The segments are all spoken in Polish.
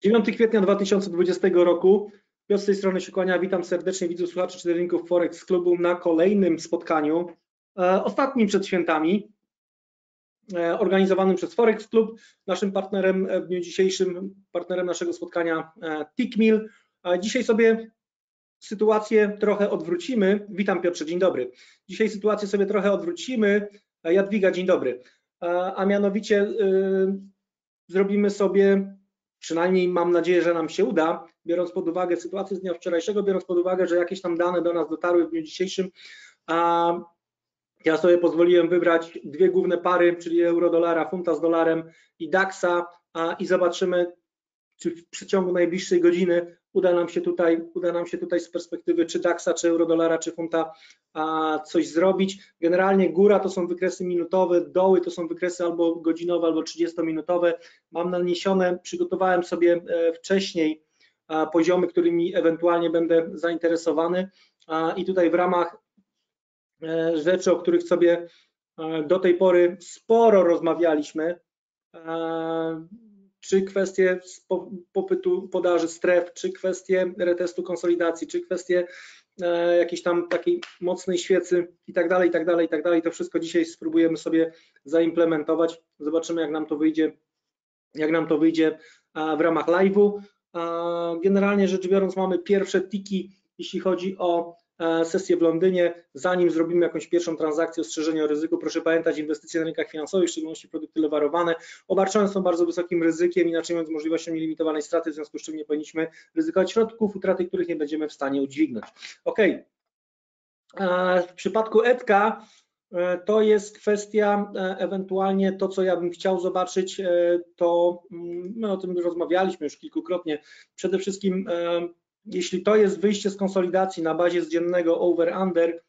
9 kwietnia 2020 roku. Piotr z tej strony się kłania. Witam serdecznie widzów, słuchaczy cztery rynków Forex Klubu na kolejnym spotkaniu, e, ostatnim przed świętami, e, organizowanym przez Forex Klub. Naszym partnerem w dniu dzisiejszym, partnerem naszego spotkania e, Tickmill. E, Dzisiaj sobie sytuację trochę odwrócimy. Witam Piotrze, dzień dobry. Dzisiaj sytuację sobie trochę odwrócimy. E, Jadwiga, dzień dobry. E, A mianowicie y, zrobimy sobie przynajmniej mam nadzieję, że nam się uda, biorąc pod uwagę sytuację z dnia wczorajszego, biorąc pod uwagę, że jakieś tam dane do nas dotarły w dniu dzisiejszym, a ja sobie pozwoliłem wybrać dwie główne pary, czyli euro-dolara, funta z dolarem i DAXa a, i zobaczymy, czy w przeciągu najbliższej godziny uda nam się tutaj, uda nam się tutaj z perspektywy czy DAXa, czy euro-dolara, czy funta coś zrobić. Generalnie góra to są wykresy minutowe, doły to są wykresy albo godzinowe, albo 30-minutowe. Mam naniesione, przygotowałem sobie e, wcześniej poziomy, którymi ewentualnie będę zainteresowany i tutaj w ramach e, rzeczy, o których sobie e, do tej pory sporo rozmawialiśmy, czy kwestie popytu, podaży stref, czy kwestie retestu konsolidacji, czy kwestie e, jakiejś tam takiej mocnej świecy i tak dalej, i tak dalej, i tak dalej. To wszystko dzisiaj spróbujemy sobie zaimplementować. Zobaczymy, jak nam to wyjdzie, jak nam to wyjdzie w ramach live'u. Generalnie rzecz biorąc, mamy pierwsze tiki, jeśli chodzi o sesję w Londynie. Zanim zrobimy jakąś pierwszą transakcję, ostrzeżenie o ryzyku, proszę pamiętać, inwestycje na rynkach finansowych, w szczególności produkty lewarowane, obarczone są bardzo wysokim ryzykiem, inaczej mówiąc możliwością nielimitowanej straty, w związku z czym nie powinniśmy ryzykować środków, utraty których nie będziemy w stanie udźwignąć. Ok. W przypadku ETKA e, to jest kwestia e, ewentualnie to, co ja bym chciał zobaczyć, e, to mm, my o tym rozmawialiśmy już kilkukrotnie. Przede wszystkim, e, jeśli to jest wyjście z konsolidacji na bazie zdziennego over-under,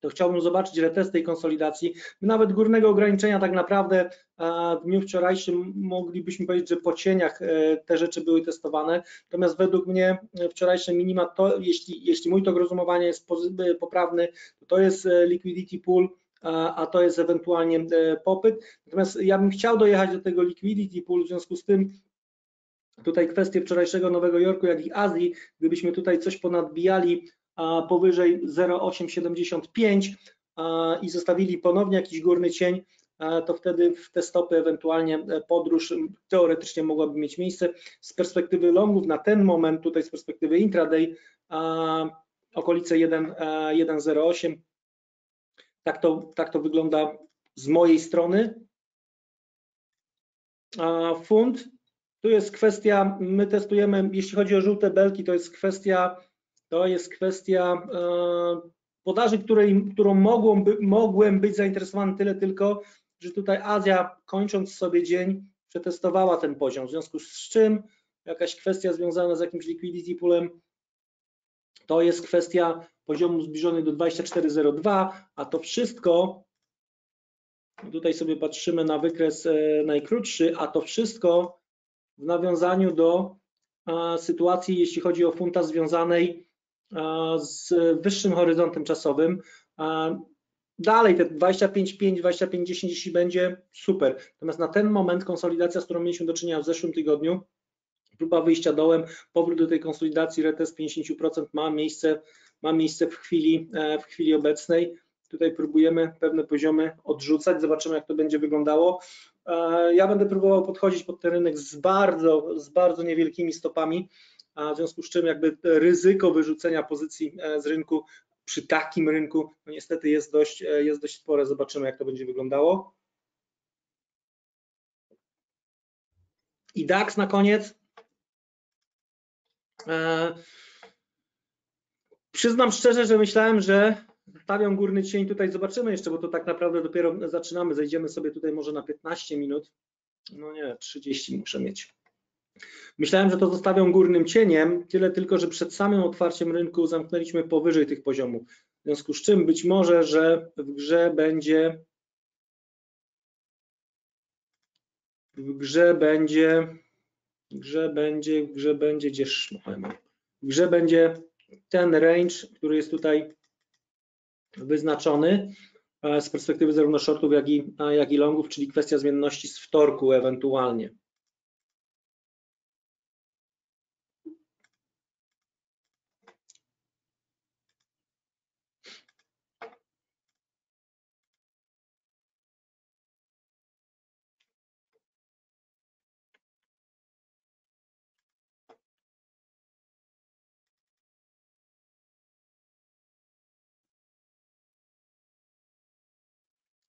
to chciałbym zobaczyć retest tej konsolidacji. Nawet górnego ograniczenia tak naprawdę e, w dniu wczorajszym moglibyśmy powiedzieć, że po cieniach e, te rzeczy były testowane. Natomiast według mnie e, wczorajsze minima, to jeśli, jeśli mój tok rozumowania jest pozy- poprawny, to, to jest e, liquidity pool, a to jest ewentualnie e, popyt. Natomiast ja bym chciał dojechać do tego liquidity pool, w związku z tym tutaj kwestie wczorajszego Nowego Jorku, jak i Azji, gdybyśmy tutaj coś ponadbijali powyżej 0,875 a, i zostawili ponownie jakiś górny cień, to wtedy w te stopy ewentualnie e, podróż teoretycznie mogłaby mieć miejsce. Z perspektywy longów na ten moment, tutaj z perspektywy intraday, okolice 1, e, 1,08. Tak to, tak to wygląda z mojej strony. A, Funt tu jest kwestia, my testujemy, jeśli chodzi o żółte belki, to jest kwestia, to jest kwestia e, podaży, której, którą mogłem, by, mogłem być zainteresowany tyle tylko, że tutaj Azja kończąc sobie dzień przetestowała ten poziom, w związku z czym jakaś kwestia związana z jakimś liquidity poolem, to jest kwestia poziomu zbliżony do 24,02, a to wszystko, tutaj sobie patrzymy na wykres e, najkrótszy, a to wszystko w nawiązaniu do e, sytuacji, jeśli chodzi o funta związanej e, z wyższym horyzontem czasowym. E, Dalej te 25,5, 25,10 jeśli będzie, super. Natomiast na ten moment konsolidacja, z którą mieliśmy do czynienia w zeszłym tygodniu, próba wyjścia dołem, powrót do tej konsolidacji, retest 50% ma miejsce, ma miejsce w chwili, w chwili obecnej. Tutaj próbujemy pewne poziomy odrzucać, zobaczymy jak to będzie wyglądało. E, Ja będę próbował podchodzić pod ten rynek z bardzo, z bardzo niewielkimi stopami, w związku z czym jakby ryzyko wyrzucenia pozycji e, z rynku przy takim rynku no niestety jest dość, e, jest dość spore. Zobaczymy jak to będzie wyglądało. I DAX na koniec. Przyznam szczerze, że myślałem, że stawiam górny cień tutaj, zobaczymy jeszcze, bo to tak naprawdę dopiero zaczynamy, zejdziemy sobie tutaj może na 15 minut, no nie, 30 muszę mieć. Myślałem, że to zostawiam górnym cieniem, tyle tylko, że przed samym otwarciem rynku zamknęliśmy powyżej tych poziomów, w związku z czym być może, że w grze będzie w grze będzie w grze będzie, w grze będzie, gdzież w grze będzie ten range, który jest tutaj wyznaczony e, z perspektywy zarówno shortów, jak i, a, jak i longów, czyli kwestia zmienności z wtorku ewentualnie.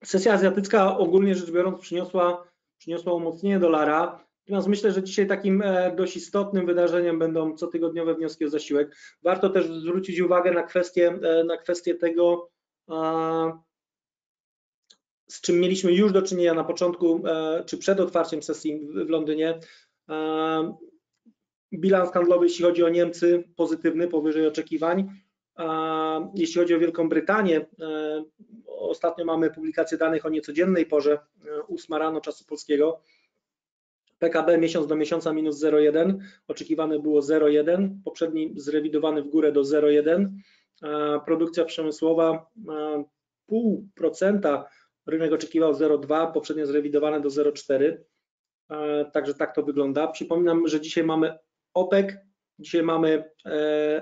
Sesja azjatycka ogólnie rzecz biorąc przyniosła, przyniosła umocnienie dolara, natomiast myślę, że dzisiaj takim e, dość istotnym wydarzeniem będą cotygodniowe wnioski o zasiłek. Warto też zwrócić uwagę na kwestię, e, na kwestię tego, z czym mieliśmy już do czynienia na początku, e, czy przed otwarciem sesji w Londynie. Bilans handlowy, jeśli chodzi o Niemcy, pozytywny, powyżej oczekiwań. Jeśli chodzi o Wielką Brytanię, ostatnio mamy publikację danych o niecodziennej porze, 8 e, rano czasu polskiego. PKB miesiąc do miesiąca minus 0,1, oczekiwane było 0,1, poprzedni zrewidowany w górę do 0,1. E, produkcja przemysłowa 0,5%, e, rynek oczekiwał 0,2, poprzednio zrewidowane do 0,4. Także tak to wygląda. Przypominam, że dzisiaj mamy OPEC, dzisiaj mamy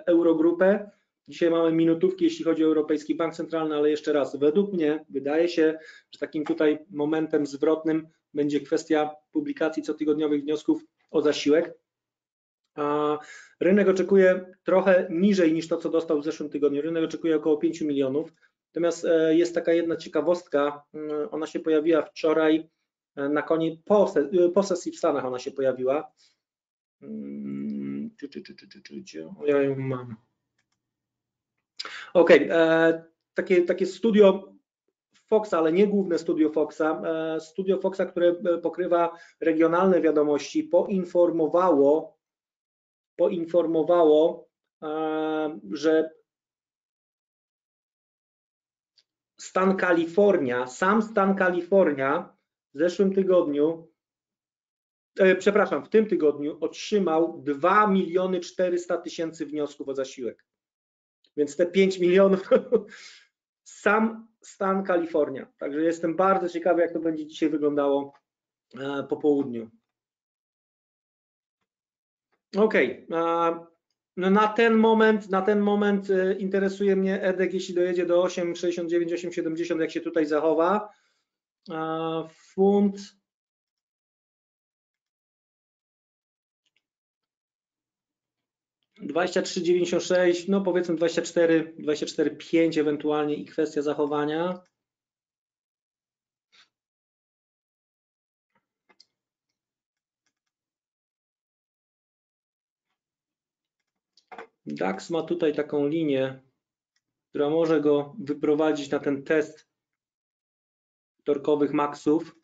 Eurogrupę, Dzisiaj mamy minutówki, jeśli chodzi o Europejski Bank Centralny, ale jeszcze raz, według mnie wydaje się, że takim tutaj momentem zwrotnym będzie kwestia publikacji cotygodniowych wniosków o zasiłek. Rynek oczekuje trochę niżej niż to, co dostał w zeszłym tygodniu. Rynek oczekuje około 5 milionów. Natomiast e, jest taka jedna ciekawostka, mm, ona się pojawiła wczoraj e, na koniec, po, po sesji w Stanach ona się pojawiła. Mm, ja ją mam. OK, e, takie, takie studio Foxa, ale nie główne studio Foxa, e, studio Foxa, które e, pokrywa regionalne wiadomości, poinformowało, poinformowało, że stan Kalifornia, sam stan Kalifornia w zeszłym tygodniu, przepraszam, w tym tygodniu otrzymał 2 miliony 400 tysięcy wniosków o zasiłek. Więc te 5 milionów sam stan Kalifornia. Także jestem bardzo ciekawy, jak to będzie dzisiaj wyglądało e, po południu. OK. No na ten moment, na ten moment e, interesuje mnie EDEK, jeśli dojedzie do 8,69, 8,70, jak się tutaj zachowa. Funt 23,96, no powiedzmy 24, 24,5 ewentualnie i kwestia zachowania. DAX ma tutaj taką linię, która może go wyprowadzić na ten test torkowych maksów.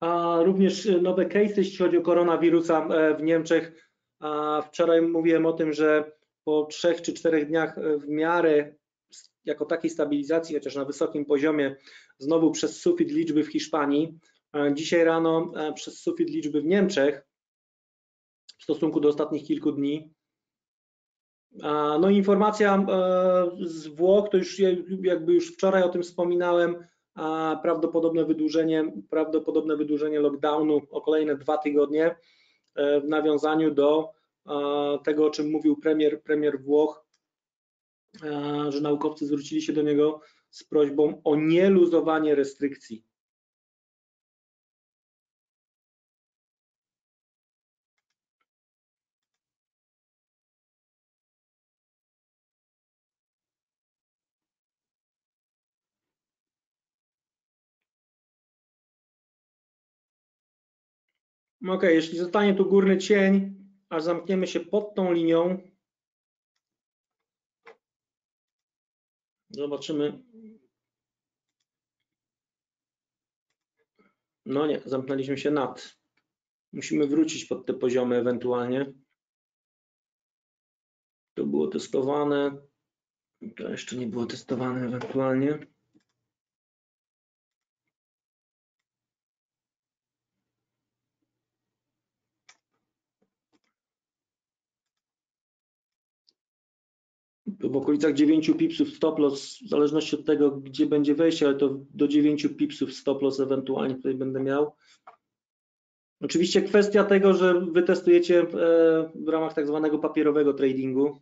A również nowe case, jeśli chodzi o koronawirusa e, w Niemczech. Wczoraj mówiłem o tym, że po trzech czy czterech dniach e, w miarę jako takiej stabilizacji, chociaż na wysokim poziomie, znowu przez sufit liczby w Hiszpanii. Dzisiaj rano e, przez sufit liczby w Niemczech w stosunku do ostatnich kilku dni. No informacja z Włoch, to już jakby już wczoraj o tym wspominałem, prawdopodobne wydłużenie, prawdopodobne wydłużenie lockdownu o kolejne dwa tygodnie e, w nawiązaniu do tego, o czym mówił premier, premier Włoch, że naukowcy zwrócili się do niego z prośbą o nieluzowanie restrykcji. Ok, jeśli zostanie tu górny cień, aż zamkniemy się pod tą linią, zobaczymy. No nie, zamknęliśmy się nad. Musimy wrócić pod te poziomy ewentualnie. To było testowane. To jeszcze nie było testowane ewentualnie. W okolicach 9 pipsów stop loss, w zależności od tego, gdzie będzie wejście, ale to do 9 pipsów stop loss ewentualnie tutaj będę miał. Oczywiście kwestia tego, że wy testujecie e, w ramach tak zwanego papierowego tradingu.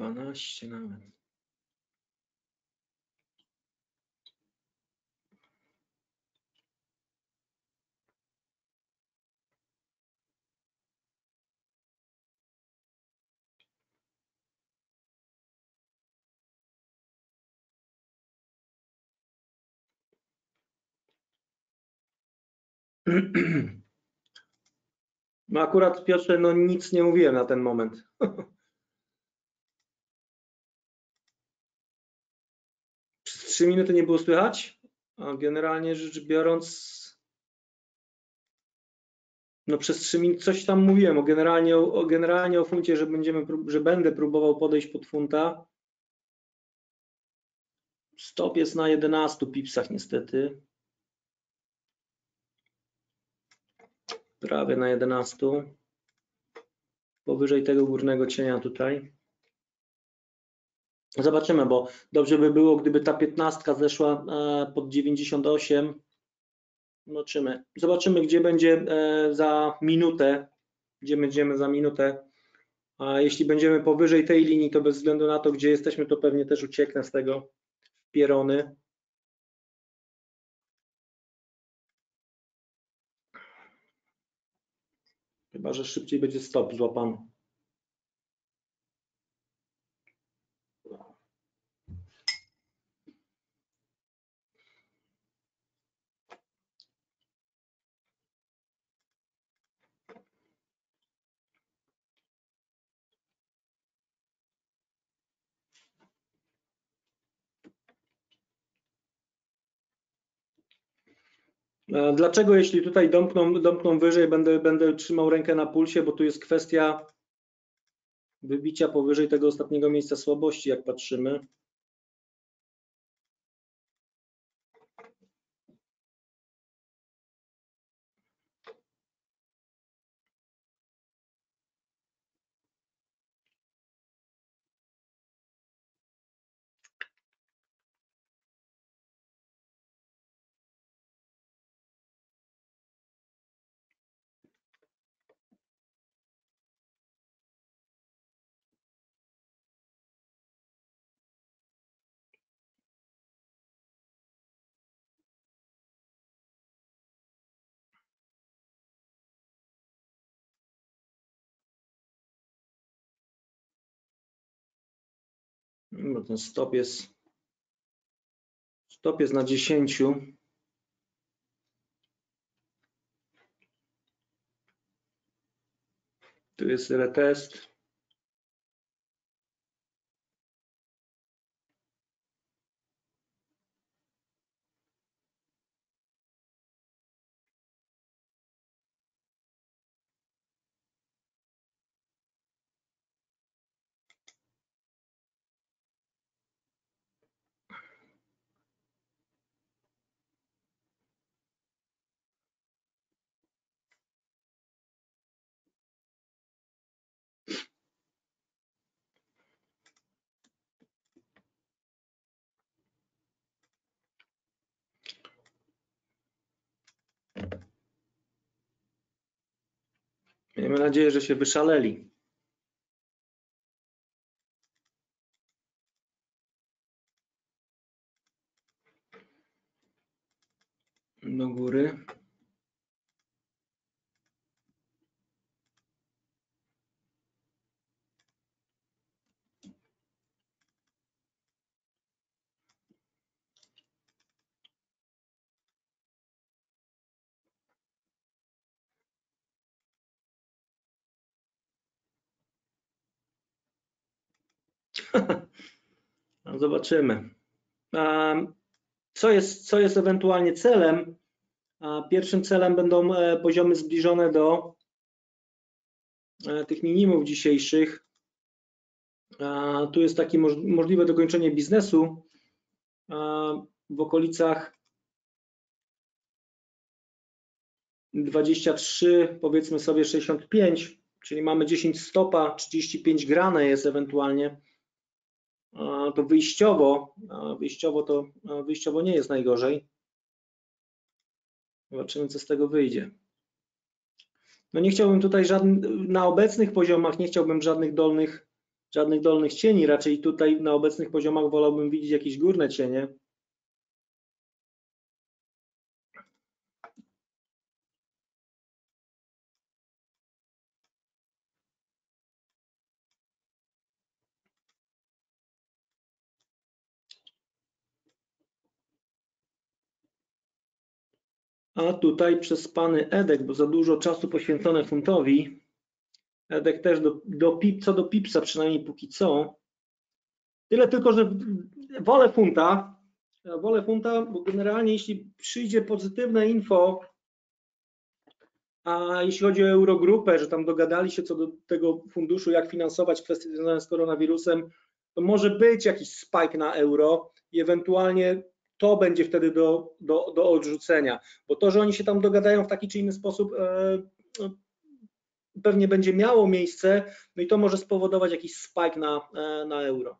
Dwanaście nawet. No akurat Piotrze, no nic nie mówiłem na ten moment. 3 minuty nie było słychać, a generalnie rzecz biorąc, no przez 3 minuty coś tam mówiłem o generalnie o, generalnie o funcie, że będziemy, że będę próbował podejść pod funta. Stop jest na 11 pipsach niestety. Prawie na 11. Powyżej tego górnego cienia tutaj. Zobaczymy, bo dobrze by było, gdyby ta 15 zeszła e, pod 98. Zobaczymy. Zobaczymy, gdzie będzie e, za minutę. Gdzie będziemy za minutę. A jeśli będziemy powyżej tej linii, to bez względu na to, gdzie jesteśmy, to pewnie też ucieknę z tego pierony. Chyba, że szybciej będzie stop złapany. Dlaczego jeśli tutaj domkną, domkną wyżej, będę, będę trzymał rękę na pulsie, bo tu jest kwestia wybicia powyżej tego ostatniego miejsca słabości, jak patrzymy. No ten stop jest stop jest na 10. Tu jest retest. Miejmy nadzieję, że się wyszaleli. Zobaczymy. Co jest, co jest ewentualnie celem? Pierwszym celem będą e, poziomy zbliżone do e, tych minimów dzisiejszych. Tu jest takie możliwe dokończenie biznesu w okolicach 23, powiedzmy sobie 65, czyli mamy 10 stopa, 35 grane jest ewentualnie to wyjściowo, wyjściowo to wyjściowo nie jest najgorzej. Zobaczymy, co z tego wyjdzie. No nie chciałbym tutaj żadnych, na obecnych poziomach nie chciałbym żadnych dolnych, żadnych dolnych cieni, raczej tutaj na obecnych poziomach wolałbym widzieć jakieś górne cienie. A tutaj przez pany Edek, bo za dużo czasu poświęcone funtowi, Edek też do, do PIP, co do PIPSa przynajmniej póki co. Tyle tylko, że wolę funta, wolę funta, bo generalnie jeśli przyjdzie pozytywne info, a jeśli chodzi o Eurogrupę, że tam dogadali się co do tego funduszu, jak finansować kwestie związane z koronawirusem, to może być jakiś spike na euro i ewentualnie to będzie wtedy do, do, do odrzucenia, bo to, że oni się tam dogadają w taki czy inny sposób, e, no, pewnie będzie miało miejsce, no i to może spowodować jakiś spike na, e, na euro.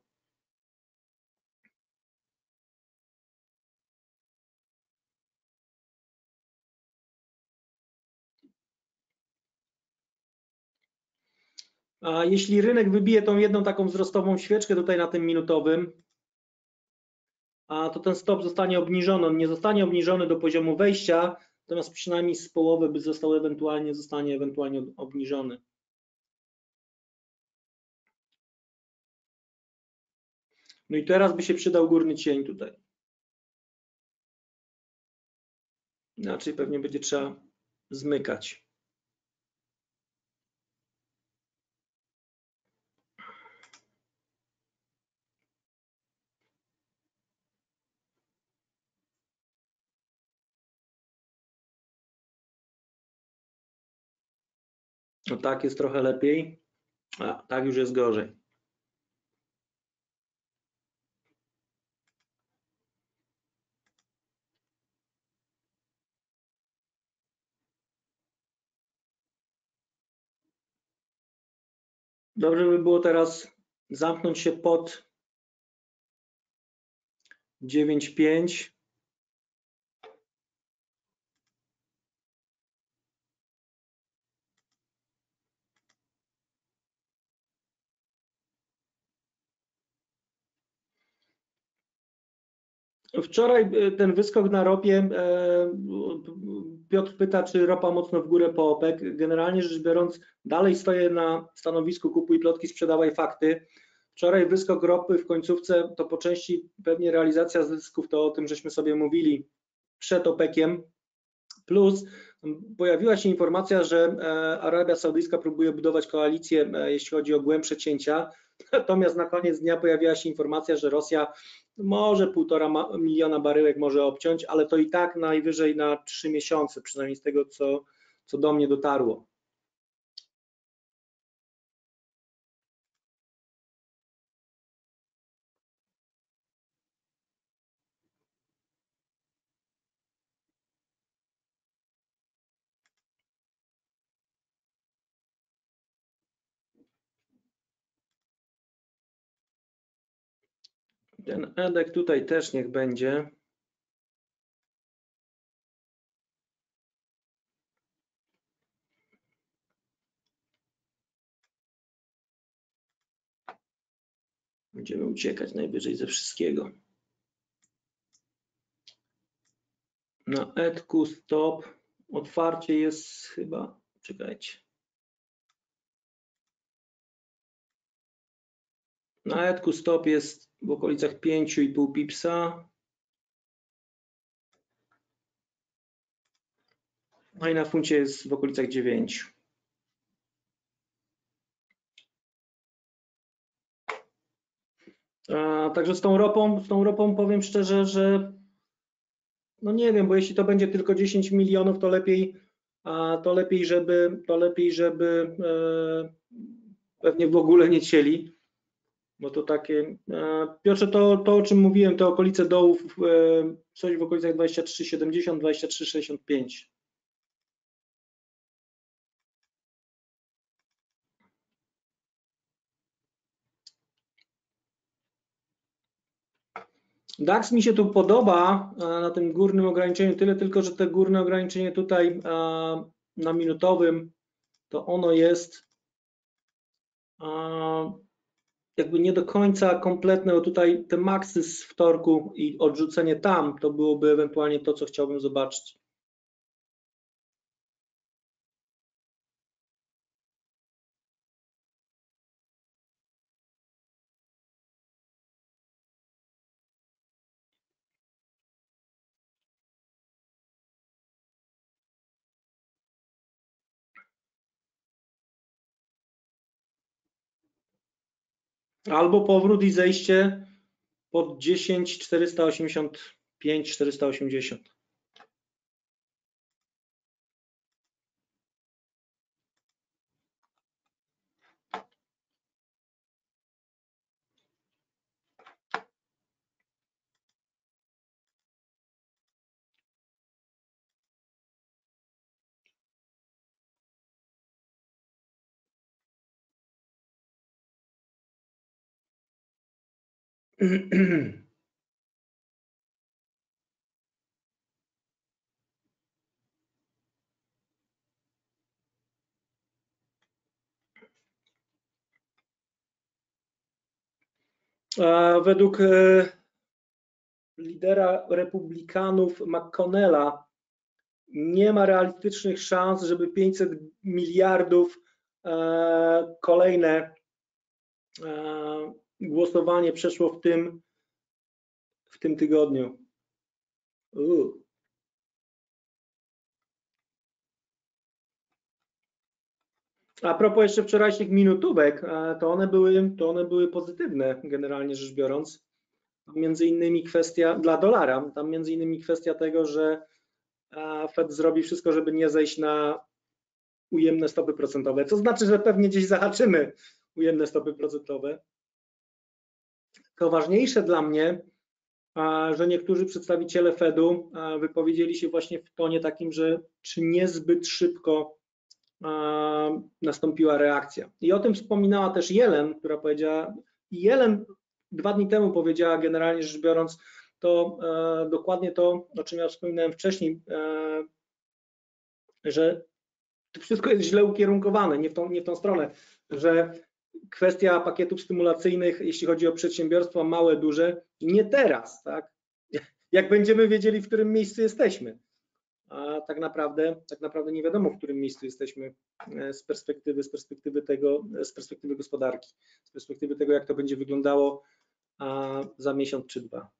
A jeśli rynek wybije tą jedną taką wzrostową świeczkę tutaj na tym minutowym, to ten stop zostanie obniżony. On nie zostanie obniżony do poziomu wejścia, natomiast przynajmniej z połowy by został ewentualnie, zostanie ewentualnie obniżony. No i teraz by się przydał górny cień tutaj. Inaczej pewnie będzie trzeba zmykać. No tak jest trochę lepiej, a tak już jest gorzej. Dobrze by było teraz zamknąć się pod 9,5 Wczoraj e, ten wyskok na ropie, e, Piotr pyta, czy ropa mocno w górę po OPEC. Generalnie rzecz biorąc, dalej stoję na stanowisku kupuj plotki, sprzedawaj fakty. Wczoraj wyskok ropy w końcówce to po części pewnie realizacja zysków, to o tym żeśmy sobie mówili przed OPEC-iem. Plus pojawiła się informacja, że e, Arabia Saudyjska próbuje budować koalicję, jeśli chodzi o głębsze cięcia. Natomiast na koniec dnia pojawiła się informacja, że Rosja może półtora miliona baryłek może obciąć, ale to i tak najwyżej na trzy miesiące, przynajmniej z tego, co, co do mnie dotarło. Ten edek tutaj też niech będzie. Będziemy uciekać najwyżej ze wszystkiego. Na edku stop otwarcie jest chyba, czekajcie. Na etku stop jest w okolicach 5,5 pipsa. No i na funcie jest w okolicach 9. A, Także z tą ropą, z tą ropą powiem szczerze, że no nie wiem, bo jeśli to będzie tylko 10 milionów, to lepiej, a, to lepiej, żeby, to lepiej, żeby e, pewnie w ogóle nie cieli. Bo to takie. E, Piotrze, to, to o czym mówiłem, te okolice dołów, e, coś w okolicach 23,70, 23,65. DAX mi się tu podoba e, na tym górnym ograniczeniu, tyle tylko, że te górne ograniczenie tutaj na minutowym, to ono jest jakby nie do końca kompletne, bo tutaj te maksy z wtorku i odrzucenie tam, to byłoby ewentualnie to, co chciałbym zobaczyć. Albo powrót i zejście pod 10 485 480. Według e, lidera republikanów McConnella nie ma realistycznych szans, żeby 500 miliardów e, kolejne głosowanie przeszło w tym w tym tygodniu. A propos jeszcze wczorajszych minutówek, to one były, to one były pozytywne generalnie rzecz biorąc. Między innymi kwestia dla dolara, tam między innymi kwestia tego, że Fed zrobi wszystko, żeby nie zejść na ujemne stopy procentowe, co znaczy, że pewnie gdzieś zahaczymy ujemne stopy procentowe. To ważniejsze dla mnie, że niektórzy przedstawiciele Fedu wypowiedzieli się właśnie w tonie takim, że czy niezbyt szybko nastąpiła reakcja. I o tym wspominała też Jelen, która powiedziała, Jelen dwa dni temu powiedziała generalnie rzecz biorąc, to dokładnie to, o czym ja wspominałem wcześniej, że to wszystko jest źle ukierunkowane, nie w tą, nie w tą stronę, że kwestia pakietów stymulacyjnych, jeśli chodzi o przedsiębiorstwa małe, duże, nie teraz, tak? Jak będziemy wiedzieli, w którym miejscu jesteśmy. A tak naprawdę, tak naprawdę nie wiadomo, w którym miejscu jesteśmy e, z perspektywy, z perspektywy tego, z perspektywy gospodarki, z perspektywy tego, jak to będzie wyglądało za miesiąc czy dwa.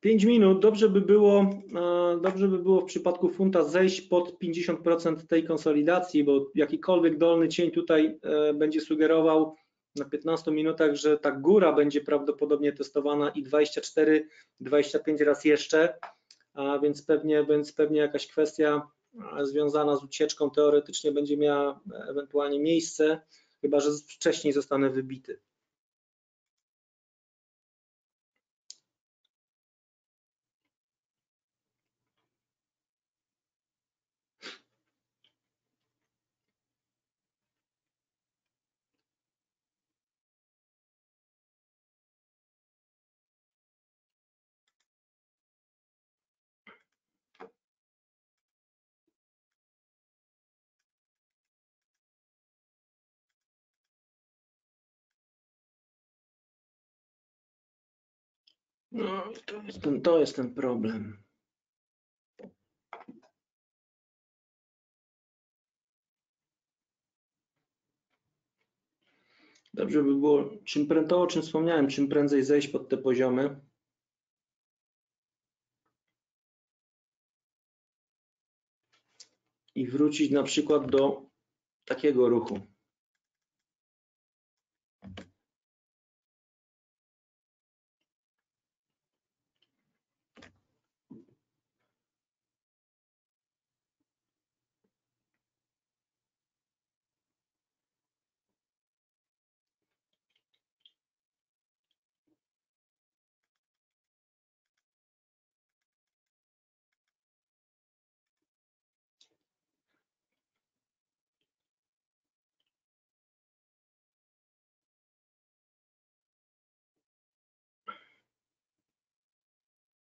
5 minut, dobrze by było, e, dobrze by było w przypadku funta zejść pod 50% tej konsolidacji, bo jakikolwiek dolny cień tutaj e, będzie sugerował na 15 minutach, że ta góra będzie prawdopodobnie testowana i 24, 25 raz jeszcze, a więc pewnie, więc pewnie jakaś kwestia e, związana z ucieczką teoretycznie będzie miała ewentualnie miejsce, chyba że wcześniej zostanę wybity. No, to jest ten, to jest ten problem. Dobrze by było, czym o czym wspomniałem, czym prędzej zejść pod te poziomy. I wrócić na przykład do takiego ruchu.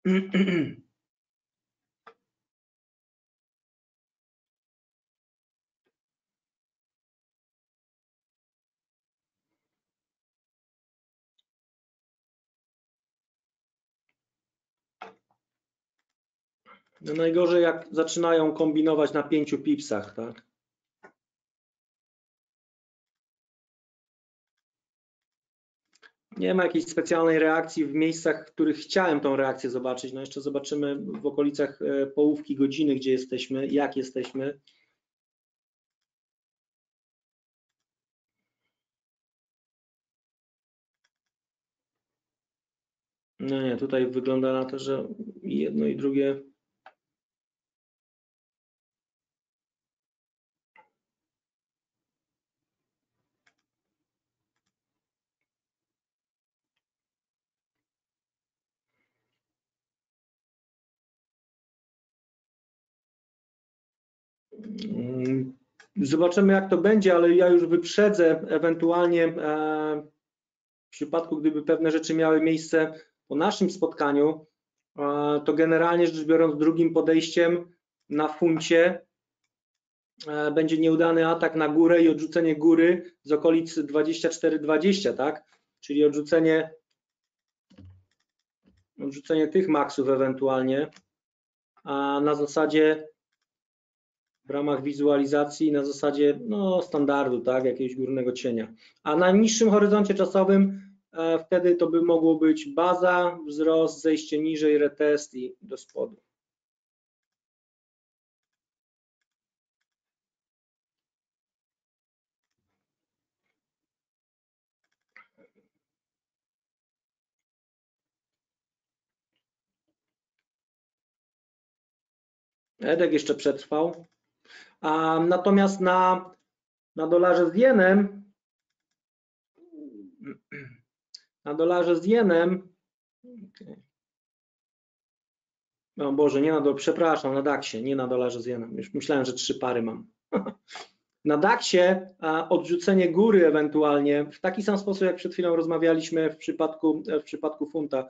No najgorzej jak zaczynają kombinować na pięciu pipsach, tak? Nie ma jakiejś specjalnej reakcji w miejscach, w których chciałem tą reakcję zobaczyć. No jeszcze zobaczymy w okolicach e, połówki godziny, gdzie jesteśmy, jak jesteśmy. No nie, tutaj wygląda na to, że jedno i drugie Zobaczymy, jak to będzie, ale ja już wyprzedzę ewentualnie e, w przypadku, gdyby pewne rzeczy miały miejsce po naszym spotkaniu, e, to generalnie rzecz biorąc, drugim podejściem na funcie e, będzie nieudany atak na górę i odrzucenie góry z okolic 24-20, tak? Czyli odrzucenie, odrzucenie tych maksów ewentualnie, na zasadzie w ramach wizualizacji na zasadzie no, standardu, tak, jakiegoś górnego cienia. A na niższym horyzoncie czasowym e, wtedy to by mogło być baza, wzrost, zejście niżej, retest i do spodu. Edek jeszcze przetrwał. Natomiast na, na dolarze z jenem, na dolarze z jenem, o Boże, nie na do, przepraszam, na DAX-ie, nie na dolarze z jenem. Już myślałem, że trzy pary mam. Na DAX-ie odrzucenie góry ewentualnie w taki sam sposób, jak przed chwilą rozmawialiśmy w przypadku, w przypadku funta,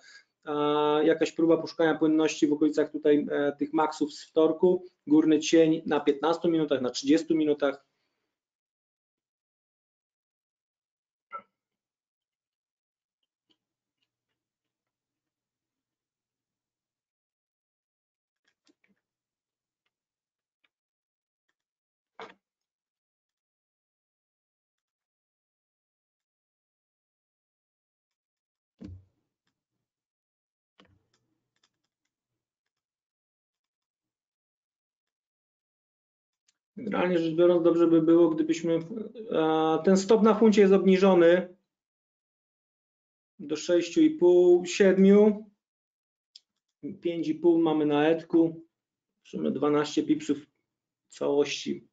jakaś próba poszukania płynności w okolicach tutaj e, tych maksów z wtorku, górny cień na 15 minutach, na 30 minutach. Generalnie rzecz biorąc, dobrze by było, gdybyśmy. Ten stop na funcie jest obniżony do 6,5, 7. 5,5 mamy na etku. Sumie 12 pipsów w całości.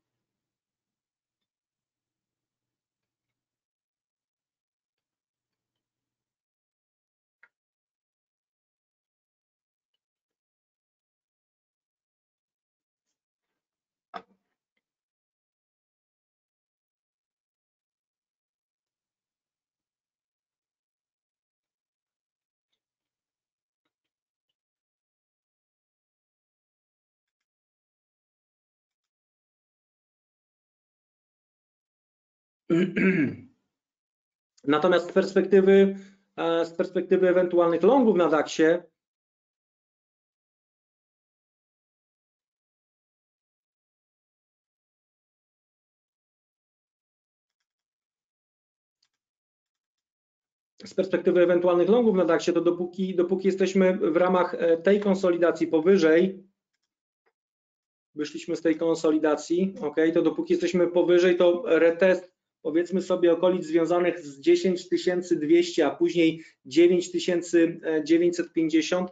Natomiast z perspektywy z perspektywy ewentualnych longów na DAX-ie, z perspektywy ewentualnych longów na DAX-ie, to dopóki, dopóki jesteśmy w ramach e, tej konsolidacji powyżej, wyszliśmy z tej konsolidacji, ok, to dopóki jesteśmy powyżej, to retest powiedzmy sobie okolic związanych z 10200, a później 9950,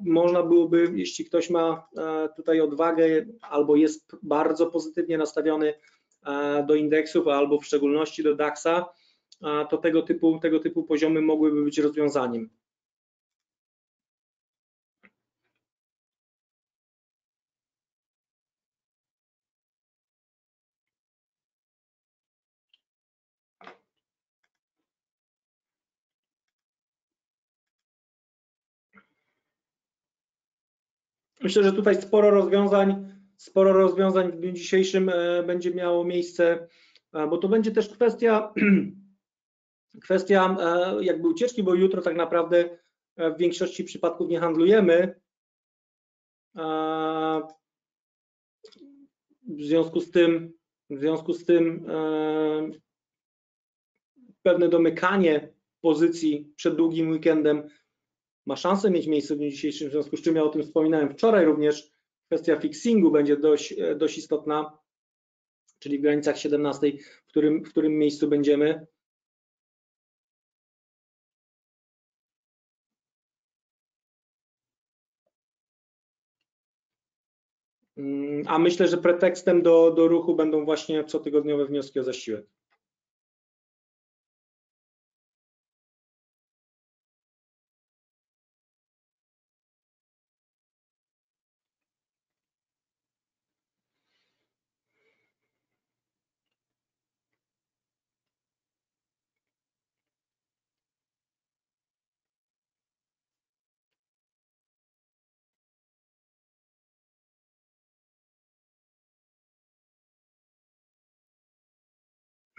można byłoby, jeśli ktoś ma e, tutaj odwagę albo jest bardzo pozytywnie nastawiony e, do indeksów, albo w szczególności do DAX-a, to tego typu, tego typu poziomy mogłyby być rozwiązaniem. Myślę, że tutaj sporo rozwiązań, sporo rozwiązań w dniu dzisiejszym e, będzie miało miejsce, e, bo to będzie też kwestia Kwestia e, jakby ucieczki, bo jutro tak naprawdę w większości przypadków nie handlujemy. W związku z tym, w związku z tym pewne domykanie pozycji przed długim weekendem ma szansę mieć miejsce w dniu dzisiejszym, w związku z czym ja o tym wspominałem wczoraj również. Kwestia fixingu będzie dość, dość istotna, czyli w granicach 17, w którym, w którym miejscu będziemy. Mm, a myślę, że pretekstem do, do ruchu będą właśnie cotygodniowe wnioski o zasiłek.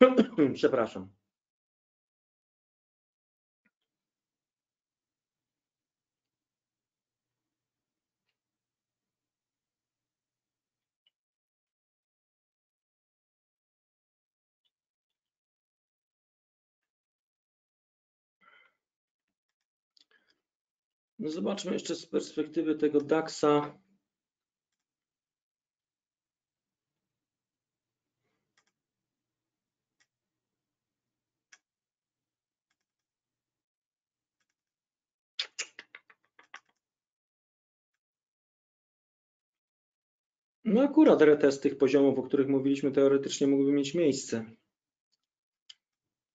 Przepraszam. No zobaczmy jeszcze z perspektywy tego DAX-a. No akurat retest tych poziomów, o których mówiliśmy, teoretycznie mógłby mieć miejsce.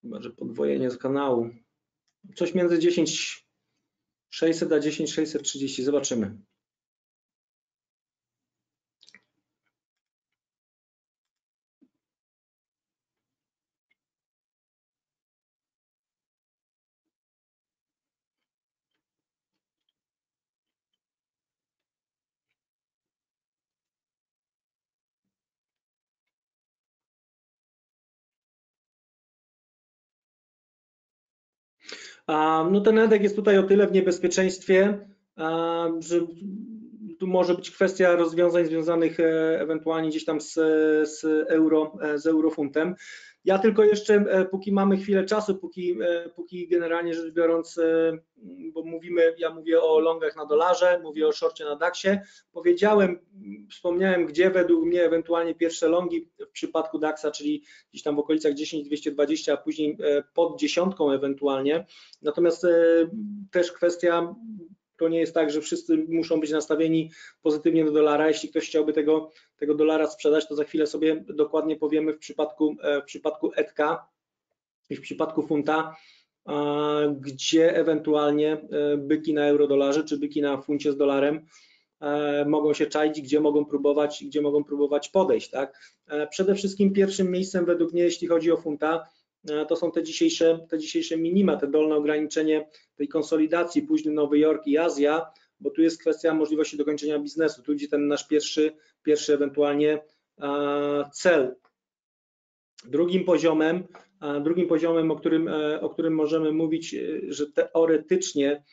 Chyba, że podwojenie z kanału. Coś między 10,600 a 10,630. Zobaczymy. No ten edek jest tutaj o tyle w niebezpieczeństwie, że tu może być kwestia rozwiązań związanych e, ewentualnie gdzieś tam z, z, euro, e, z eurofuntem. Ja tylko jeszcze, e, póki mamy chwilę czasu, póki, póki generalnie rzecz biorąc, bo mówimy, ja mówię o longach na dolarze, mówię o shorcie na DAX-ie, powiedziałem, wspomniałem, gdzie według mnie ewentualnie pierwsze longi w przypadku DAX-a, czyli gdzieś tam w okolicach 10-220, a później pod dziesiątką ewentualnie. Natomiast też kwestia to nie jest tak, że wszyscy muszą być nastawieni pozytywnie do dolara. Jeśli ktoś chciałby tego, tego dolara sprzedać, to za chwilę sobie dokładnie powiemy w przypadku, w przypadku ETKA i w przypadku funta, gdzie ewentualnie byki na euro-dolarze czy byki na funcie z dolarem mogą się czaić, gdzie mogą próbować, gdzie mogą próbować podejść. Tak? Przede wszystkim pierwszym miejscem według mnie, jeśli chodzi o funta, to są te dzisiejsze, te dzisiejsze minima, te dolne ograniczenie tej konsolidacji, późny Nowy Jork i Azja, bo tu jest kwestia możliwości dokończenia biznesu, tu idzie ten nasz pierwszy, pierwszy ewentualnie cel. Drugim poziomem, drugim poziomem, o którym, o którym możemy mówić, że teoretycznie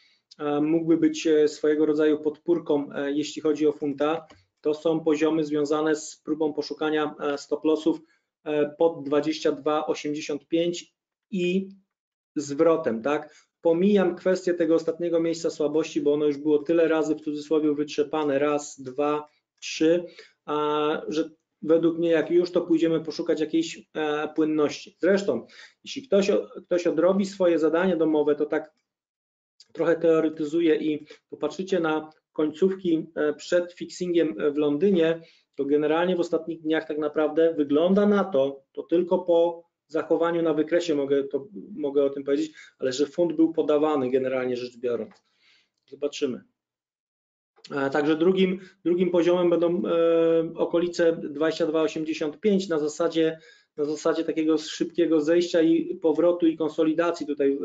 mógłby być swojego rodzaju podpórką, jeśli chodzi o funta, to są poziomy związane z próbą poszukania stop lossów pod 22,85 i zwrotem, tak? Pomijam kwestię tego ostatniego miejsca słabości, bo ono już było tyle razy w cudzysłowie wytrzepane, raz, dwa, trzy, że według mnie jak już to pójdziemy poszukać jakiejś e, płynności. Zresztą, jeśli ktoś, ktoś odrobi swoje zadanie domowe, to tak trochę teoretyzuje i popatrzycie na końcówki e, przed fixingiem w Londynie, to generalnie w ostatnich dniach tak naprawdę wygląda na to, to tylko po zachowaniu na wykresie mogę, to, mogę o tym powiedzieć, ale że fund był podawany generalnie rzecz biorąc. Zobaczymy. E, także drugim, drugim poziomem będą e, okolice 22,85 na zasadzie na zasadzie takiego szybkiego zejścia i powrotu i konsolidacji tutaj e,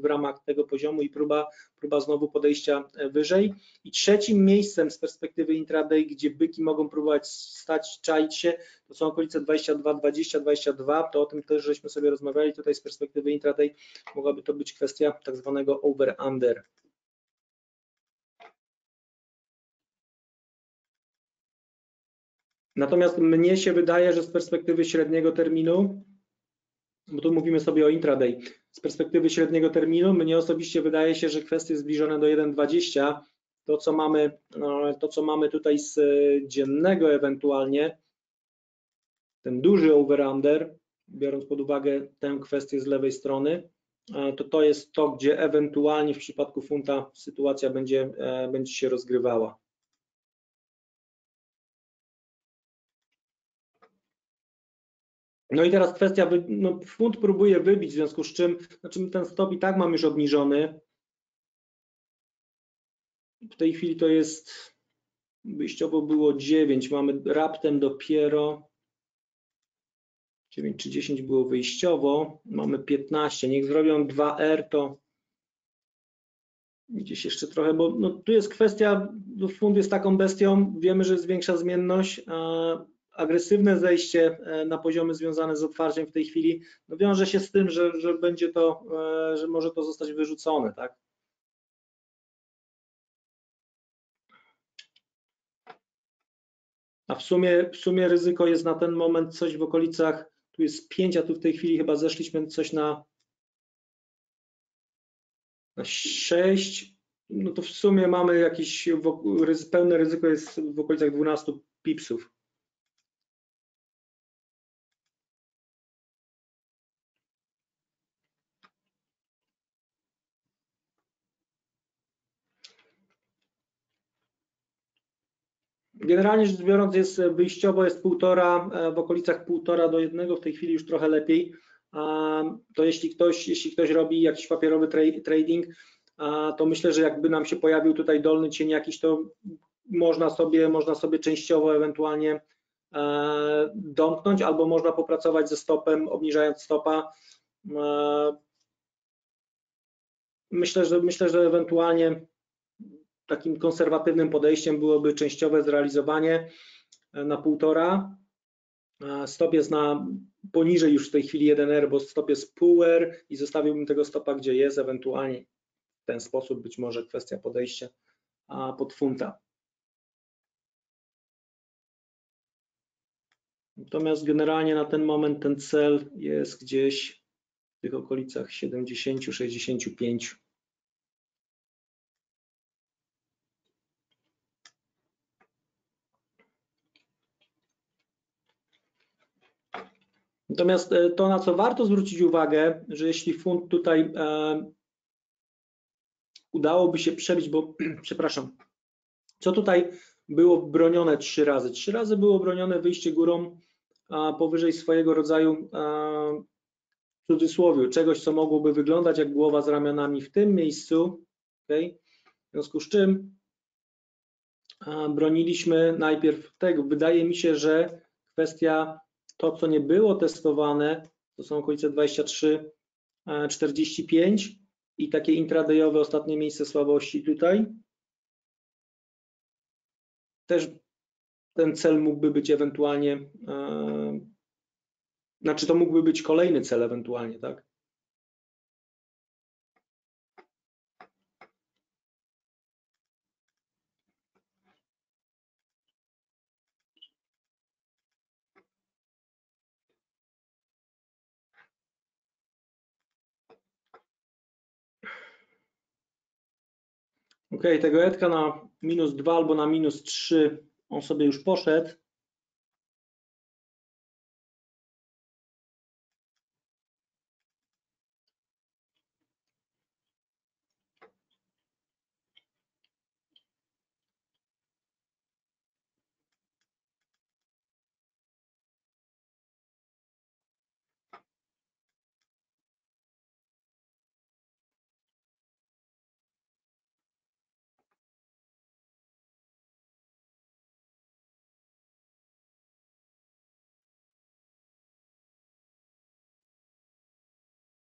w ramach tego poziomu i próba, próba znowu podejścia wyżej. I trzecim miejscem z perspektywy intraday, gdzie byki mogą próbować stać, czaić się, to są okolice 22, 20, 22, to o tym też żeśmy sobie rozmawiali tutaj z perspektywy intraday, mogłaby to być kwestia tak zwanego over-under. Natomiast mnie się wydaje, że z perspektywy średniego terminu, bo tu mówimy sobie o intraday, z perspektywy średniego terminu, mnie osobiście wydaje się, że kwestie zbliżone do 1,20, to co mamy, no, to co mamy tutaj z dziennego ewentualnie, ten duży over-under, biorąc pod uwagę tę kwestię z lewej strony, to to jest to, gdzie ewentualnie w przypadku funta sytuacja będzie, e, będzie się rozgrywała. No i teraz kwestia, no funt próbuje wybić, w związku z czym, znaczy ten stop i tak mam już obniżony. W tej chwili to jest, wyjściowo było 9, mamy raptem dopiero 9 czy 10 było wyjściowo, mamy 15, niech zrobią 2R, to gdzieś jeszcze trochę, bo no, tu jest kwestia, no, fund jest taką bestią, wiemy, że jest większa zmienność, agresywne zejście e, na poziomy związane z otwarciem w tej chwili no wiąże się z tym, że, że będzie to, e, że może to zostać wyrzucone, tak? A w sumie, w sumie ryzyko jest na ten moment coś w okolicach, tu jest 5, a tu w tej chwili chyba zeszliśmy coś na, na 6, no to w sumie mamy jakieś, pełne ryzyko jest w okolicach 12 pipsów. Generalnie rzecz biorąc jest wyjściowo jest półtora, e, w okolicach półtora do jednego, w tej chwili już trochę lepiej. To jeśli ktoś, jeśli ktoś robi jakiś papierowy trading, to myślę, że jakby nam się pojawił tutaj dolny cień jakiś, to można sobie, można sobie częściowo ewentualnie e, domknąć, albo można popracować ze stopem, obniżając stopa. E, myślę, że myślę, że ewentualnie takim konserwatywnym podejściem byłoby częściowe zrealizowanie e, na półtora. Stop jest na poniżej już w tej chwili 1R, bo stop jest pół R i zostawiłbym tego stopa gdzie jest, ewentualnie w ten sposób być może kwestia podejścia pod funta. Natomiast generalnie na ten moment ten cel jest gdzieś w tych okolicach 70-65. Natomiast e, to, na co warto zwrócić uwagę, że jeśli funt tutaj e, udałoby się przebić, bo przepraszam, co tutaj było bronione trzy razy. Trzy razy było bronione wyjście górą powyżej swojego rodzaju a, w cudzysłowie, czegoś, co mogłoby wyglądać jak głowa z ramionami w tym miejscu. Okay? W związku z czym broniliśmy najpierw tego. Wydaje mi się, że kwestia to, co nie było testowane, to są okolice 23, 45 i takie intradayowe ostatnie miejsce słabości tutaj. Też ten cel mógłby być ewentualnie, e, znaczy to mógłby być kolejny cel ewentualnie, tak? Ok, tego Edka na minus 2 albo na minus 3 on sobie już poszedł.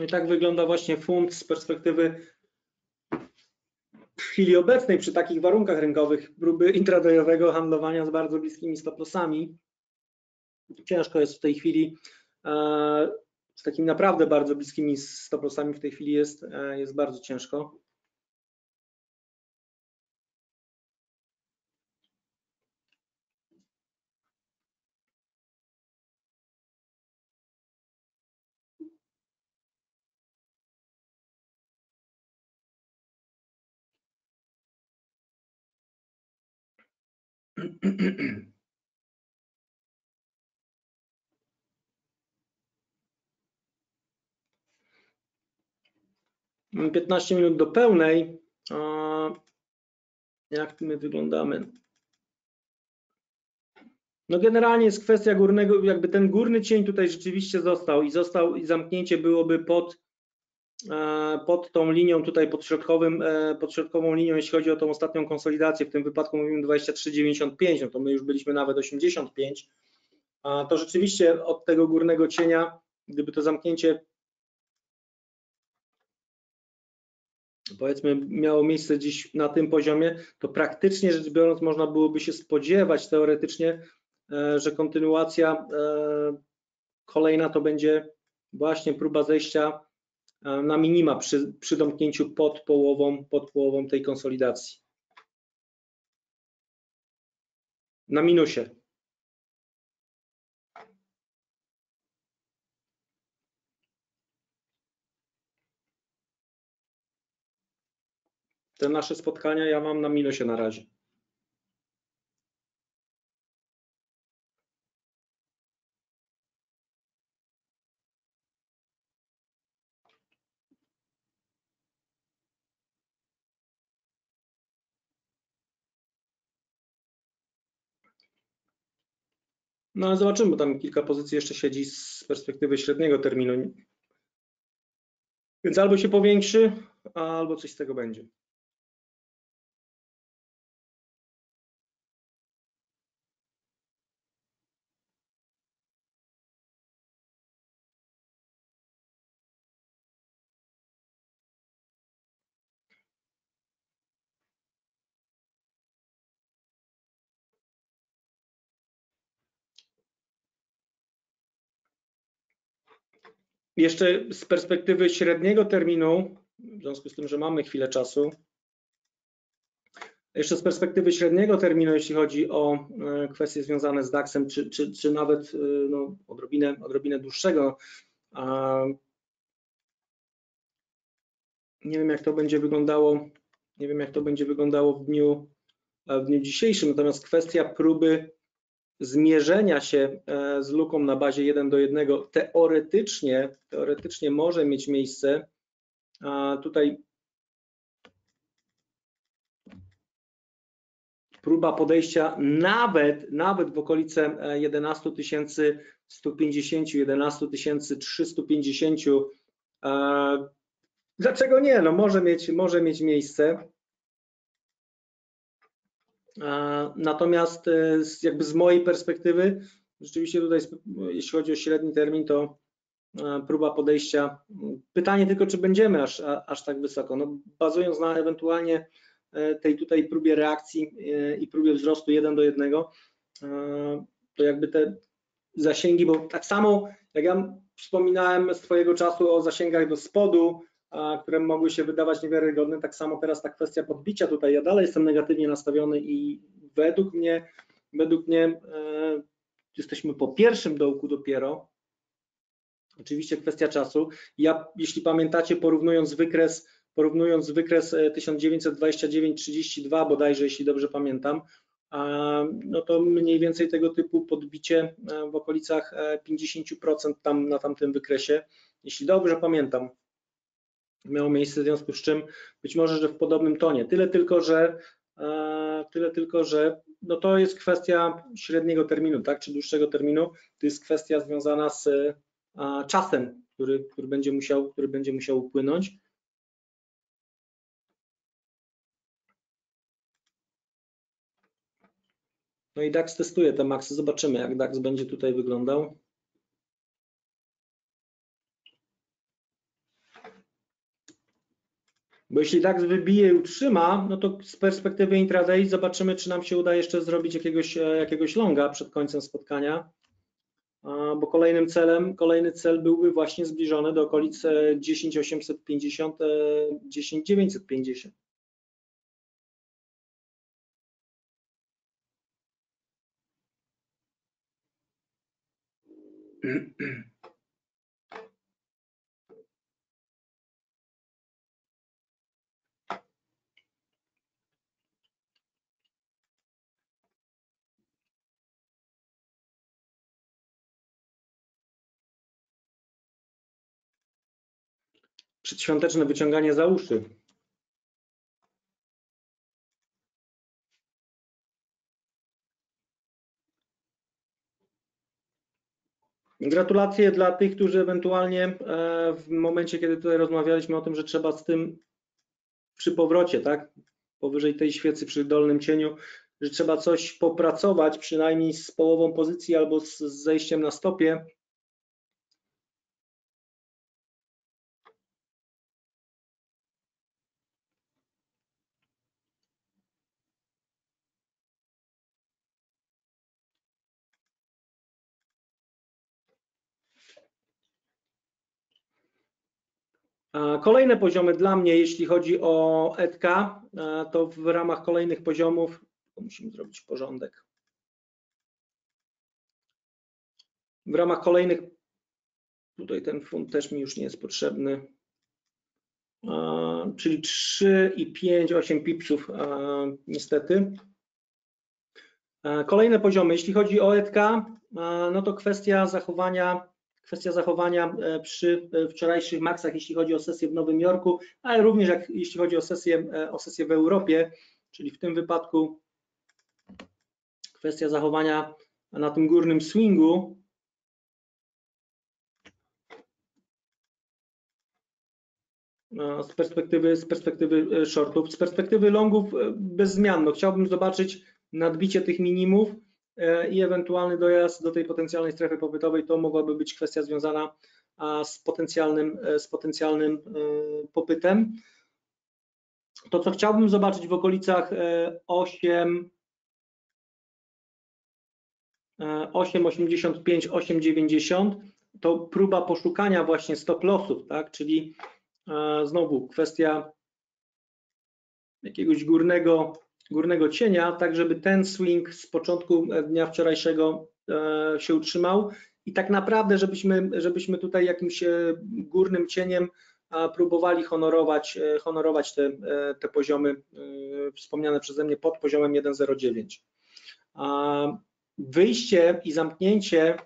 No i tak wygląda właśnie funt z perspektywy w chwili obecnej przy takich warunkach rynkowych próby intradayowego handlowania z bardzo bliskimi stop-lossami. Ciężko jest w tej chwili e, z takimi naprawdę bardzo bliskimi stop-lossami w tej chwili jest, e, jest bardzo ciężko. Mamy 15 minut do pełnej. Jak my wyglądamy? No generalnie jest kwestia górnego, jakby ten górny cień tutaj rzeczywiście został i został i zamknięcie byłoby pod, pod tą linią tutaj pod, środkowym, e, środkową linią, jeśli chodzi o tą ostatnią konsolidację, w tym wypadku mówimy 23,95, no to my już byliśmy nawet 85, to rzeczywiście od tego górnego cienia, gdyby to zamknięcie powiedzmy miało miejsce dziś na tym poziomie, to praktycznie rzecz biorąc można byłoby się spodziewać teoretycznie, e, że kontynuacja e, kolejna to będzie właśnie próba zejścia e, na minima przy, przy domknięciu pod połową, pod połową tej konsolidacji. Na minusie. te nasze spotkania ja mam na minusie na razie. No ale zobaczymy, bo tam kilka pozycji jeszcze siedzi z perspektywy średniego terminu. Więc albo się powiększy, albo coś z tego będzie. Jeszcze z perspektywy średniego terminu, w związku z tym, że mamy chwilę czasu, Jeszcze z perspektywy średniego terminu, jeśli chodzi o kwestie związane z DAX-em, czy, czy, czy nawet no, odrobinę, odrobinę dłuższego, nie wiem jak to będzie wyglądało, nie wiem jak to będzie wyglądało w dniu, w dniu dzisiejszym, natomiast kwestia próby zmierzenia się e, z luką na bazie 1 do 1 teoretycznie, teoretycznie może mieć miejsce. Tutaj próba podejścia nawet, nawet w okolice 11 150, 11 350. Dlaczego nie? No może mieć, może mieć miejsce. Natomiast e, jakby z mojej perspektywy, rzeczywiście tutaj, jeśli chodzi o średni termin, to e, próba podejścia. Pytanie tylko, czy będziemy aż, aż tak wysoko. No, bazując na ewentualnie e, tej tutaj próbie reakcji i próbie wzrostu 1 do 1, to jakby te zasięgi, bo tak samo jak ja wspominałem swojego czasu o zasięgach do spodu, które mogły się wydawać niewiarygodne. Tak samo teraz ta kwestia podbicia tutaj, ja dalej jestem negatywnie nastawiony i według mnie, według mnie e, jesteśmy po pierwszym dołku dopiero. Oczywiście kwestia czasu. Ja, jeśli pamiętacie, porównując wykres, porównując wykres 1929-32 e, bodajże, jeśli dobrze pamiętam, no to mniej więcej tego typu podbicie e, w okolicach 50% tam na tamtym wykresie, jeśli dobrze pamiętam miało miejsce, w związku z czym być może, że w podobnym tonie. Tyle tylko, że e, tyle tylko, że no to jest kwestia średniego terminu, tak, czy dłuższego terminu, to jest kwestia związana z e, czasem, który, który, będzie musiał, który będzie musiał upłynąć. No i DAX testuje te maksy, zobaczymy jak DAX będzie tutaj wyglądał. Bo jeśli DAX wybije i utrzyma, no to z perspektywy intraday zobaczymy, czy nam się uda jeszcze zrobić jakiegoś, e, jakiegoś longa przed końcem spotkania, bo kolejnym celem, kolejny cel byłby właśnie zbliżony do okolic 10850, 10950. przedświąteczne wyciąganie za uszy. Gratulacje dla tych, którzy ewentualnie e, w momencie, kiedy tutaj rozmawialiśmy o tym, że trzeba z tym przy powrocie, tak, powyżej tej świecy przy dolnym cieniu, że trzeba coś popracować, przynajmniej z połową pozycji albo z zejściem na stopie, Kolejne poziomy dla mnie, jeśli chodzi o ETK, to w ramach kolejnych poziomów musimy zrobić porządek. W ramach kolejnych, tutaj ten fund też mi już nie jest potrzebny, czyli 3 i 5, 8 pipsów niestety. Kolejne poziomy, jeśli chodzi o ETK, no to kwestia zachowania kwestia zachowania e, przy e, wczorajszych maksach, jeśli chodzi o sesję w Nowym Jorku, ale również jak, jeśli chodzi o sesję, e, o sesję w Europie, czyli w tym wypadku kwestia zachowania na tym górnym swingu. Z perspektywy, z perspektywy shortów, z perspektywy longów bez zmian. No, chciałbym zobaczyć nadbicie tych minimów, i ewentualny dojazd do tej potencjalnej strefy popytowej to mogłaby być kwestia związana z potencjalnym, e, z potencjalnym e, popytem. To, co chciałbym zobaczyć w okolicach 8, 8,85, 8,90 to próba poszukania właśnie stop lossów, tak? czyli znowu kwestia jakiegoś górnego górnego cienia, tak żeby ten swing z początku dnia wczorajszego e, się utrzymał i tak naprawdę, żebyśmy, żebyśmy tutaj jakimś e, górnym cieniem próbowali honorować, e, honorować te, te poziomy wspomniane przeze mnie pod poziomem 1,09. Wyjście i zamknięcie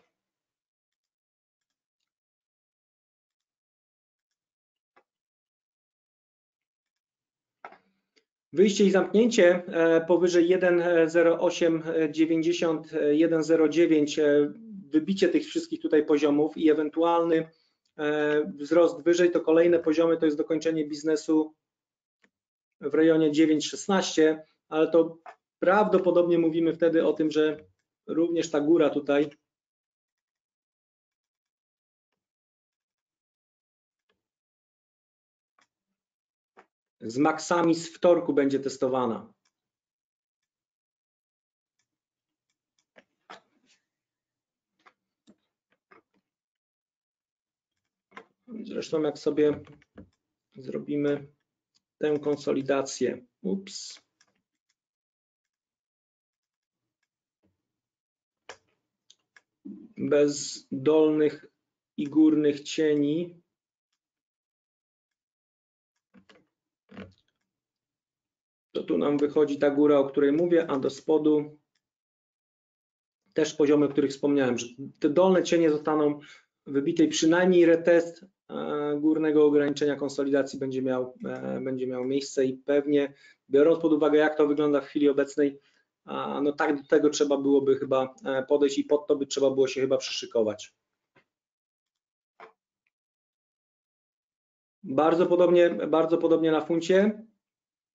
Wyjście i zamknięcie e, powyżej 1.0890, 1.09, e, wybicie tych wszystkich tutaj poziomów i ewentualny e, wzrost wyżej, to kolejne poziomy to jest dokończenie biznesu w rejonie 9.16, ale to prawdopodobnie mówimy wtedy o tym, że również ta góra tutaj z maksami z wtorku będzie testowana. Zresztą jak sobie zrobimy tę konsolidację, ups, bez dolnych i górnych cieni, tu nam wychodzi ta góra, o której mówię, a do spodu też poziomy, o których wspomniałem, że te dolne cienie zostaną wybite i przynajmniej retest e, górnego ograniczenia konsolidacji będzie miał, e, będzie miał miejsce i pewnie biorąc pod uwagę jak to wygląda w chwili obecnej, no tak do tego trzeba byłoby chyba e, podejść i pod to by trzeba było się chyba przyszykować. Bardzo podobnie, bardzo podobnie na funcie.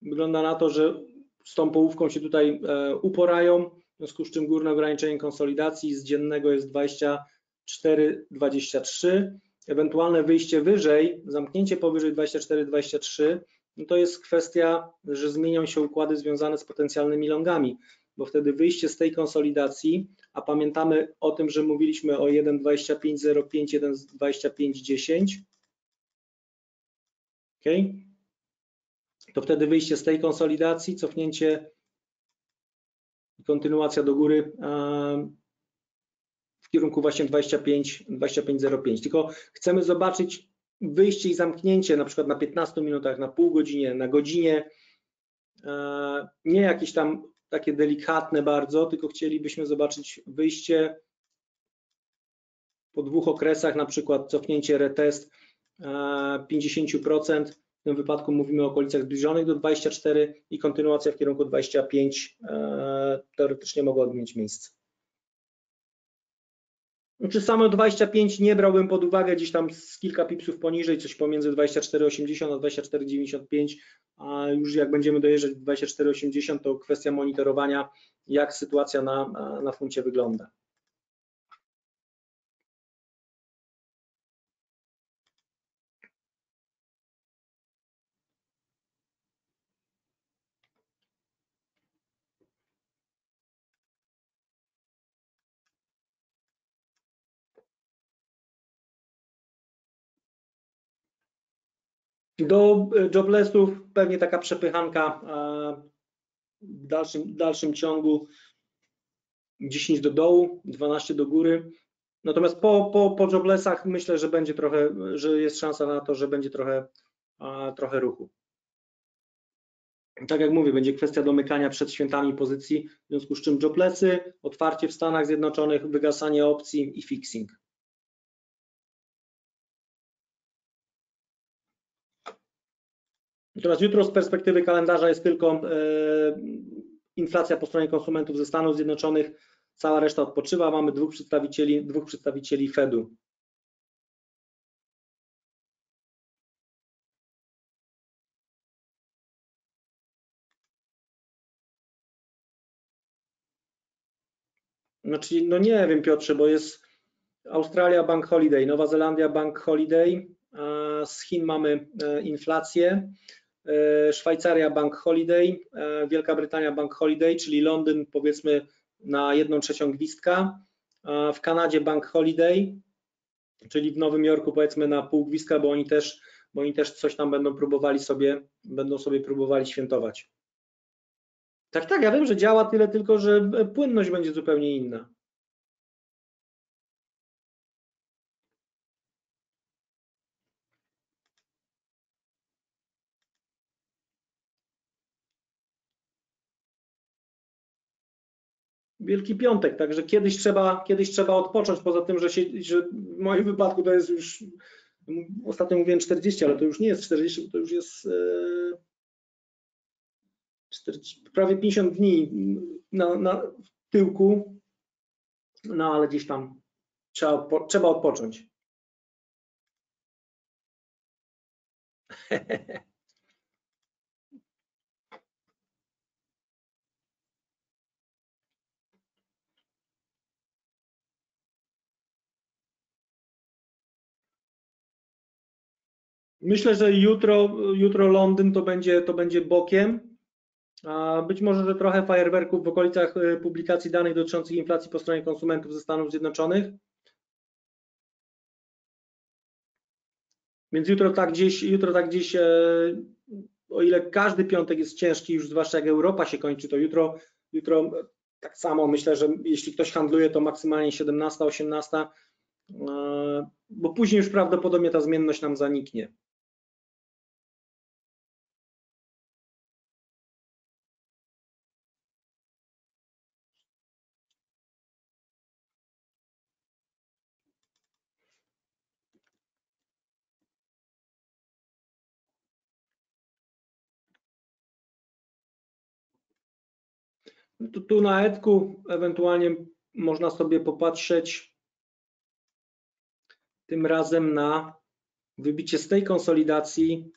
Wygląda na to, że z tą połówką się tutaj e, uporają, w związku z czym górne ograniczenie konsolidacji z dziennego jest 24,23. Ewentualne wyjście wyżej, zamknięcie powyżej 24,23, no to jest kwestia, że zmienią się układy związane z potencjalnymi longami, bo wtedy wyjście z tej konsolidacji, a pamiętamy o tym, że mówiliśmy o 1,2505, 1,2510, ok? To wtedy wyjście z tej konsolidacji, cofnięcie i kontynuacja do góry w kierunku właśnie 25, 25,05. Tylko chcemy zobaczyć wyjście i zamknięcie na przykład na 15 minutach, na pół godzinie, na godzinie, nie jakieś tam takie delikatne bardzo, tylko chcielibyśmy zobaczyć wyjście po dwóch okresach, na przykład cofnięcie retest 50%, w tym wypadku mówimy o okolicach zbliżonych do 24 i kontynuacja w kierunku 25 e, teoretycznie mogła mieć miejsce. Czy znaczy, samo 25 nie brałbym pod uwagę gdzieś tam z kilka pipsów poniżej, coś pomiędzy 24,80 a 24,95, a już jak będziemy dojeżdżać 24,80 to kwestia monitorowania, jak sytuacja na, na funcie wygląda. Do e, joblessów pewnie taka przepychanka e, w dalszym, dalszym ciągu 10 do dołu, 12 do góry. Natomiast po, po, po joblessach myślę, że będzie trochę, że jest szansa na to, że będzie trochę, trochę ruchu. Tak jak mówię, będzie kwestia domykania przed świętami pozycji, w związku z czym joblessy, otwarcie w Stanach Zjednoczonych, wygasanie opcji i fixing. Natomiast jutro z perspektywy kalendarza jest tylko e, inflacja po stronie konsumentów ze Stanów Zjednoczonych, cała reszta odpoczywa, mamy dwóch przedstawicieli, dwóch przedstawicieli Fedu. Znaczy, no nie wiem Piotrze, bo jest Australia Bank Holiday, Nowa Zelandia Bank Holiday, z Chin mamy e, inflację, Szwajcaria Bank Holiday, e, Wielka Brytania Bank Holiday, czyli Londyn powiedzmy na jedną trzecią gwizdka, w Kanadzie Bank Holiday, czyli w Nowym Jorku powiedzmy na pół gwizdka, bo oni też, bo oni też coś tam będą próbowali sobie, będą sobie próbowali świętować. Tak, tak, ja wiem, że działa tyle tylko, że płynność będzie zupełnie inna. Wielki Piątek, także kiedyś trzeba, kiedyś trzeba odpocząć, poza tym, że, się, że w moim wypadku to jest już, ostatnio mówiłem 40, ale to już nie jest 40, bo to już jest e, 40, prawie 50 dni na, na tyłku, no ale gdzieś tam trzeba, trzeba odpocząć. Myślę, że jutro, jutro Londyn to będzie, to będzie bokiem. Być może, że trochę fajerwerków w okolicach e, publikacji danych dotyczących inflacji po stronie konsumentów ze Stanów Zjednoczonych. Więc jutro tak gdzieś, jutro tak gdzieś, e, o ile każdy piątek jest ciężki, już zwłaszcza jak Europa się kończy, to jutro, jutro tak samo myślę, że jeśli ktoś handluje, to maksymalnie 17, 18, e, bo później już prawdopodobnie ta zmienność nam zaniknie. Tu, tu na Edku ewentualnie można sobie popatrzeć tym razem na wybicie z tej konsolidacji.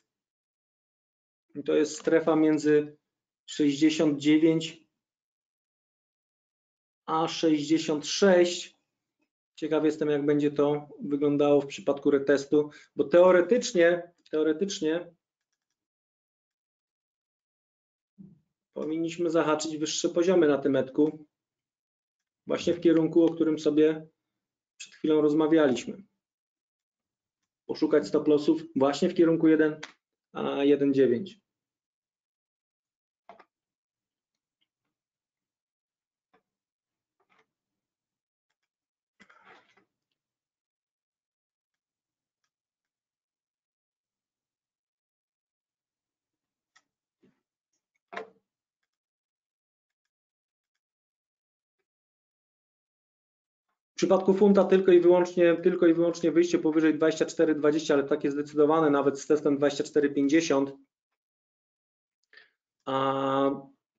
To jest strefa między 69 a 66. Ciekaw jestem, jak będzie to wyglądało w przypadku retestu, bo teoretycznie, teoretycznie powinniśmy zahaczyć wyższe poziomy na tym etku, właśnie w kierunku, o którym sobie przed chwilą rozmawialiśmy. Poszukać stop lossów właśnie w kierunku 1 a 1,9. Przypadku funta tylko i wyłącznie, tylko i wyłącznie wyjście powyżej 24,20, ale takie zdecydowane, nawet z testem 24,50.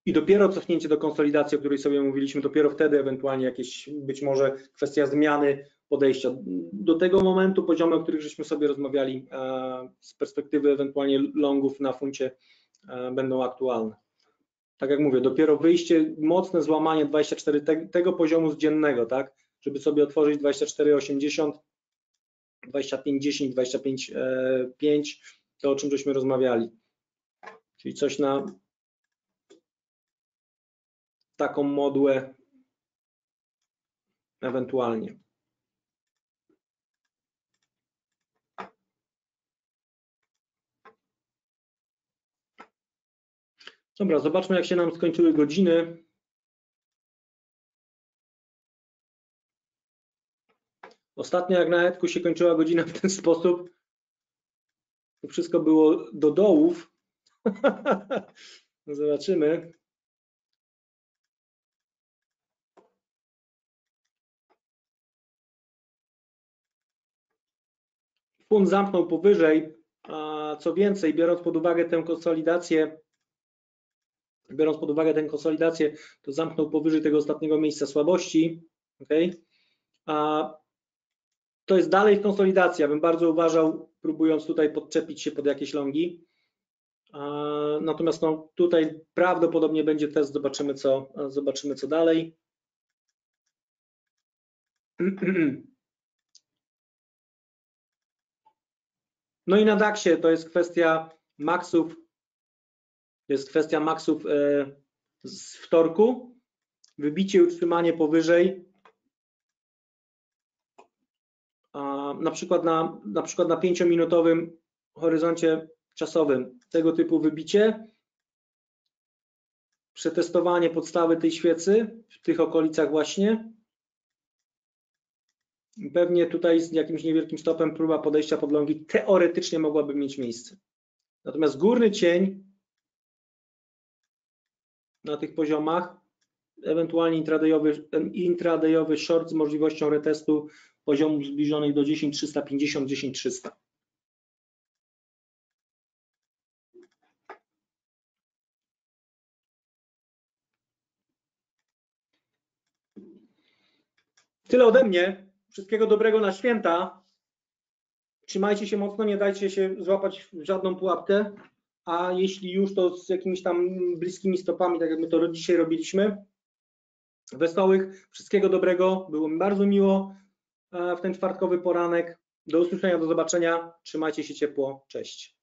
I dopiero cofnięcie do konsolidacji, o której sobie mówiliśmy, dopiero wtedy ewentualnie jakieś być może kwestia zmiany podejścia. Do tego momentu poziomy, o których żeśmy sobie rozmawiali z perspektywy ewentualnie longów na funcie będą aktualne. Tak jak mówię, dopiero wyjście, mocne złamanie 24 te, tego poziomu z dziennego, tak? Żeby sobie otworzyć 24,80, 25,10, 25,5, to o czym żeśmy rozmawiali. Czyli coś na taką modłę ewentualnie. Dobra, zobaczmy jak się nam skończyły godziny. Ostatnio jak na Edku się kończyła godzina w ten sposób, to wszystko było do dołów. Zobaczymy. Fund zamknął powyżej, co więcej, biorąc pod uwagę tę konsolidację, biorąc pod uwagę tę konsolidację, to zamknął powyżej tego ostatniego miejsca słabości. Okay? A to jest dalej konsolidacja, bym bardzo uważał, próbując tutaj podczepić się pod jakieś longi. Natomiast no, tutaj prawdopodobnie będzie test, zobaczymy co, zobaczymy co dalej. No i na DAX-ie to jest kwestia maksów, jest kwestia maksów e, z wtorku, wybicie i utrzymanie powyżej na przykład na, na przykład na 5-minutowym horyzoncie czasowym tego typu wybicie przetestowanie podstawy tej świecy w tych okolicach właśnie. Pewnie tutaj z jakimś niewielkim stopem próba podejścia podlągi teoretycznie mogłaby mieć miejsce. Natomiast górny cień na tych poziomach, ewentualnie intradayowy, intradayowy short z możliwością retestu poziomów zbliżonych do 10350, 10300. Tyle ode mnie. Wszystkiego dobrego na święta. Trzymajcie się mocno, nie dajcie się złapać w żadną pułapkę. A jeśli już, to z jakimiś tam bliskimi stopami, tak jak my to dzisiaj robiliśmy. Wesołych, wszystkiego dobrego. Było mi bardzo miło w ten czwartkowy poranek. Do usłyszenia, do zobaczenia. Trzymajcie się ciepło. Cześć.